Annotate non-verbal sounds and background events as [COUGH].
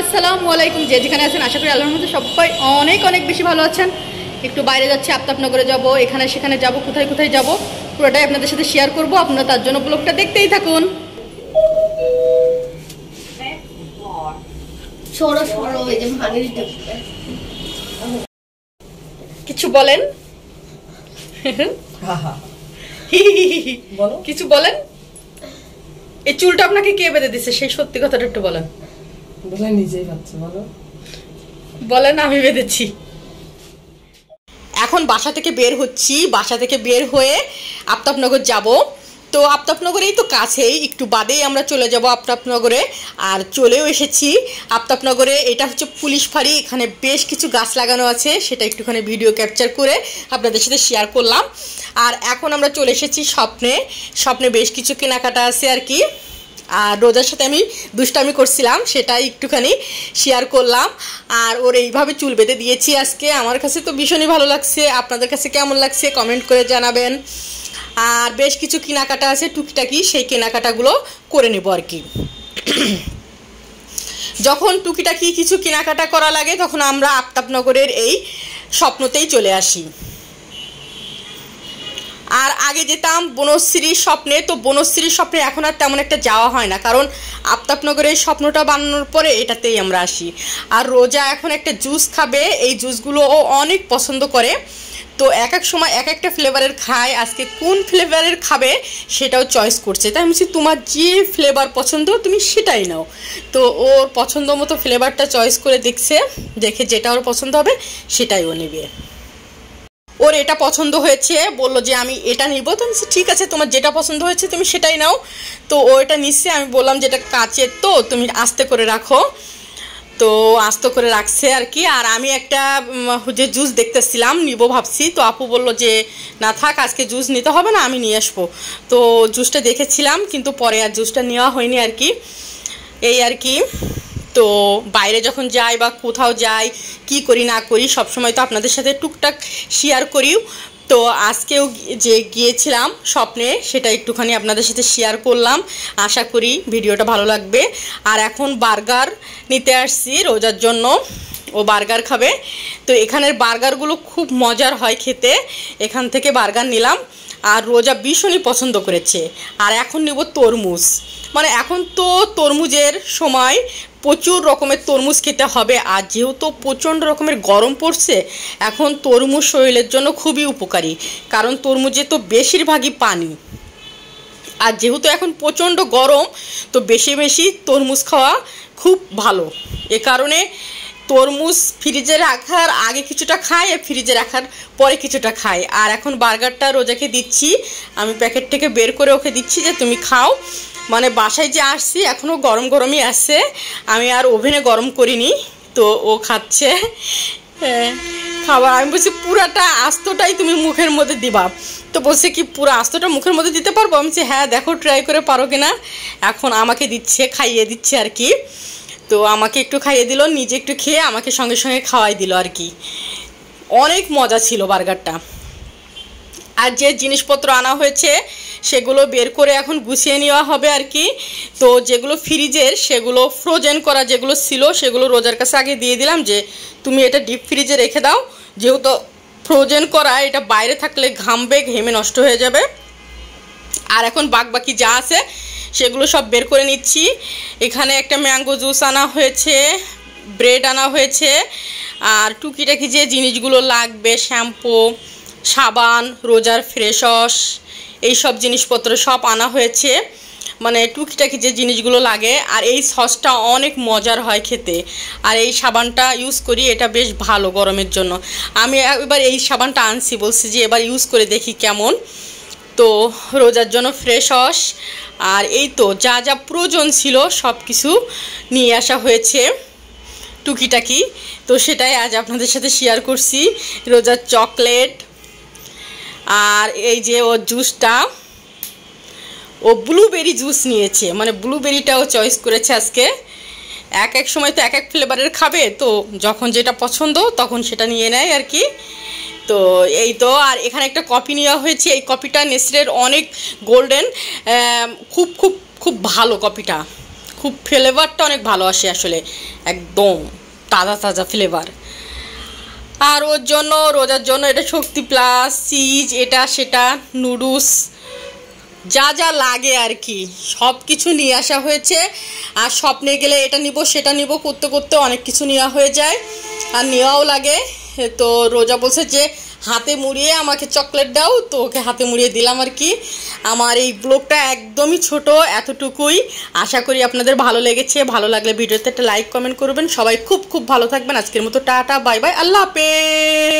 আসসালামু আলাইকুম। যে যেখানে আছেন আশা করি আল্লাহর মধ্যে সবাই অনেক অনেক বেশি ভালো আছেন। একটু বাইরে যাচ্ছি আফতাবনগরে যাব এখানে সেখানে যাব কোথায় কোথায় যাব পুরোটাই আপনাদের সাথে শেয়ার করব। আপনারা তার জন্য ব্লগটা দেখতেই থাকুন। কিছু বলেন? [LAUGHS] বলো। কিছু বলেন? এই চুলটা আপনাকে কে বেঁধে দিছে? সেই সত্যি কথাটা একটু বলেন। বলে নিজেই পাচ্ছে বলো। বলেন আমি বেঁধেছি। এখন বাসা থেকে বের হচ্ছি বাসা থেকে বের হয়ে আফতাবনগর যাব। তো আফতাবনগরেই তো কাছেই একটু বাদেই আমরা চলে যাব আফতাবনগরে। আর চলেও এসেছি। আফতাবনগরে এটা হচ্ছে পুলিশ ফাঁড়ি এখানে বেশ কিছু গাছ লাগানো আছে সেটা একটুখানি ভিডিও ক্যাপচার করে আপনাদের সাথে শেয়ার করলাম। আর এখন আমরা চলে এসেছি স্বপ্নে। স্বপ্নে বেশ কিছু কেনাকাটা আছে আর কি। আর রোজার সাথে আমি দুষ্টামি করছিলাম, সেটাই একটুখানি শেয়ার করলাম। আর ওর এইভাবে চুল বেঁধে দিয়েছি আজকে। আমার কাছে তো ভীষণই ভালো লাগছে। আপনাদের কাছে কেমন লাগছে কমেন্ট করে জানাবেন। আর বেশ কিছু কেনাকাটা আছে, টুকিটাকি, সেই কেনাকাটাগুলো করে নেব আর কি। [CLEARS THROAT] যখন টুকিটাকি কিছু কেনাকাটা করা লাগে, তখন আমরা আফতাবনগরের এই স্বপ্নতেই চলে আসি। আগে যেতাম বনশ্রীর স্বপ্নে, তো বনশ্রীর স্বপ্নে এখন আর তেমন একটা যাওয়া হয় না। কারণ আফতাবনগরের স্বপ্নটা বানানোর পরে এটাতেই আমরা আসি। আর রোজা এখন একটা জুস খাবে, এই জুসগুলো ও অনেক পছন্দ করে। তো এক এক সময় এক একটা ফ্লেভারের খায়, আজকে কোন ফ্লেভারের খাবে সেটাও চয়েস করছে। তাই বলছি, তোমার যে ফ্লেভার পছন্দ, তুমি সেটাই নাও। তো ওর পছন্দ মতো ফ্লেভারটা চয়েস করে দেখছে, দেখে যেটা ওর পছন্দ হবে, সেটাই ও নেবে। ওর এটা পছন্দ হয়েছে, বলল যে আমি এটা নিব। তো আমি ঠিক আছে, তোমার যেটা পছন্দ হয়েছে তুমি সেটাই নাও। তো ও এটা নিচ্ছে, আমি বললাম যেটা কাচের তো, তুমি আস্তে করে রাখো। তো আস্তে করে রাখছে আর কি। আর আমি একটা যে জুস দেখতেছিলাম, নিব ভাবছি। তো আপু বলল যে, না থাক, আজকে জুস নিতে হবে না, আমি নিয়ে আসব। তো জুসটা দেখেছিলাম, কিন্তু পরে আর জুসটা নেওয়া হয়নি আর কি। এই আর কি। তো বাইরে যখন যাই বা কোথাও যাই, কি করি না করি সব সময় তো আপনাদের সাথে টুকটাক শেয়ার করি তো আজকেও যে গিয়েছিলাম স্বপ্নে, সেটা একটুখানি আপনাদের সাথে শেয়ার করলাম। আশা করি ভিডিওটা ভালো লাগবে। আর এখন বার্গার নিতে আসছি রোজার জন্য। ও বার্গার খাবে। তো এখানের বার্গারগুলো খুব মজার হয় খেতে। এখান থেকে বার্গার নিলাম। আর রোজা ভীষণই পছন্দ করেছে। আর এখন নেব তরমুজ। মানে এখন তো তরমুজের সময় প্রচুর রকমের তরমুজ খেতে হবে, আর যেহেতু প্রচণ্ড রকমের গরম পড়ছে, এখন তরমুজ শরীরের জন্য খুবই উপকারী, কারণ তরমুজে তো বেশিরভাগই পানি। আর যেহেতু এখন প্রচণ্ড গরম, তো বেশি বেশি তরমুজ খাওয়া খুব ভালো। এ কারণে তরমুজ ফ্রিজে রাখার আগে কিছুটা খাই আর ফ্রিজে রাখার পরে কিছুটা খাই আর এখন বার্গারটা রোজাকে দিচ্ছি, আমি প্যাকেট থেকে বের করে ওকে দিচ্ছি যে তুমি খাও। মানে বাসায় যে আসছি এখনও গরম গরমই আসছে আমি আর ওভেনে গরম করিনি, তো ও খাচ্ছে। খাবার আমি বলছি, পুরাটা আস্তটাই তুমি মুখের মধ্যে দিবা। তো বলছে কি, পুরো আস্তটা মুখের মধ্যে দিতে পারব? আমি বলছি হ্যাঁ দেখো ট্রাই করে পারো কিনা। এখন আমাকে দিচ্ছে, খাইয়ে দিচ্ছে আর কি। তো আমাকে একটু খাইয়ে দিল, নিজে একটু খেয়ে আমাকে সঙ্গে সঙ্গে খাওয়াই দিল আর কি। অনেক মজা ছিল বার্গারটা। আর যে জিনিসপত্র আনা হয়েছে, সেগুলো বের করে এখন গুছিয়ে নেওয়া হবে আর কি। তো যেগুলো ফ্রিজের, সেগুলো ফ্রোজেন করা যেগুলো ছিল, সেগুলো রোজার কাছে আগে দিয়ে দিলাম যে, তুমি এটা ডিপ ফ্রিজে রেখে দাও। যেহেতু ফ্রোজেন করা, এটা বাইরে থাকলে ঘামবে ঘেমে নষ্ট হয়ে যাবে। আর এখন বাক বাকি যা আছে, সেগুলো সব বের করে নিচ্ছি। এখানে একটা ম্যাঙ্গো জুস আনা হয়েছে, ব্রেড আনা হয়েছে, আর টুকিটাকি যে জিনিসগুলো লাগবে, শ্যাম্পু সাবান, রোজার ফ্রেশস এই সব জিনিসপত্র সব আনা হয়েছে। মানে টুকিটাকি যে জিনিসগুলো লাগে, আর এই সসটা অনেক মজার হয় খেতে। আর এই সাবানটা ইউজ করি, এটা বেশ ভালো গরমের জন্য। আমি এবার এই সাবানটা আনছি, বলছি যে এবার ইউজ করে দেখি কেমন। তো রোজার জন্য ফ্রেশ আর এই তো যা যা প্রয়োজন ছিল সব কিছু নিয়ে আসা হয়েছে টুকিটাকি। তো সেটাই আজ আপনাদের সাথে শেয়ার করছি। রোজার চকলেট আর এই যে ওর জুসটা, ও ব্লুবেরি জুস নিয়েছে। মানে ব্লুবেরিটাও চয়েস করেছে আজকে। এক এক সময় তো এক এক ফ্লেভারের খাবে, তো যখন যেটা পছন্দ তখন সেটা নিয়ে নেয় আর কি। তো এই তো, আর এখানে একটা কপি নেওয়া হয়েছে। এই কপিটা নেসলের অনেক গোল্ডেন খুব খুব খুব ভালো কপিটা খুব ফ্লেভারটা অনেক ভালো আসে আসলে। একদম তাজা তাজা ফ্লেভার আর ওর জন্য, রোজার জন্য এটা শক্তি প্লাস চিজ এটা, সেটা নুডলস যা যা লাগে আর কি। সব কিছু নিয়ে আসা হয়েছে। আর স্বপ্নে গেলে এটা নিব, সেটা নিব, করতে করতে অনেক কিছু নেওয়া হয়ে যায়। আর নেওয়াও লাগে। তো রোজা বলছে যে, হাতে মুড়িয়ে আমাকে চকলেট দাও, তো ওকে হাতে মুড়িয়ে দিলাম আর কি। আমার এই ব্লগটা একদমই ছোট, এতটুকুই। আশা করি আপনাদের ভালো লেগেছে। ভালো লাগলে ভিডিওতে একটা লাইক, কমেন্ট করবেন। সবাই খুব খুব ভালো থাকবেন। আজকের মতো টাটা, বাই বাই। আল্লাহ হাফেজ।